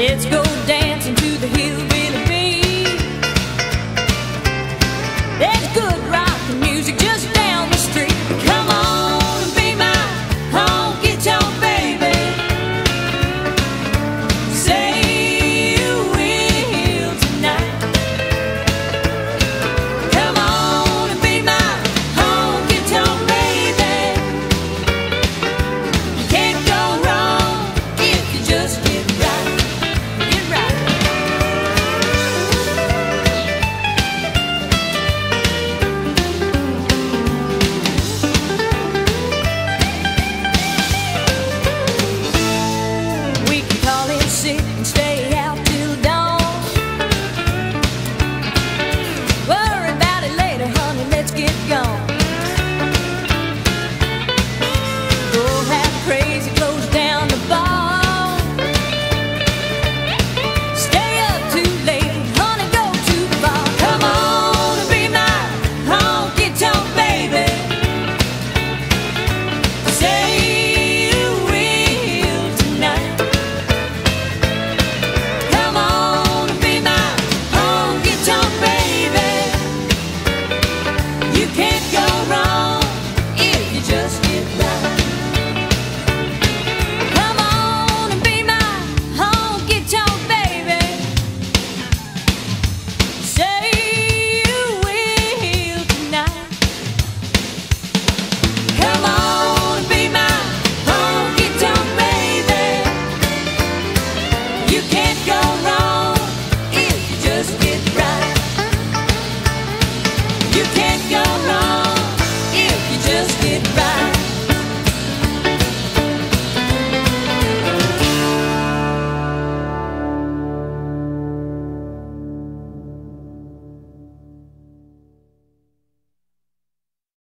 Let's go dancing to the hills. and stay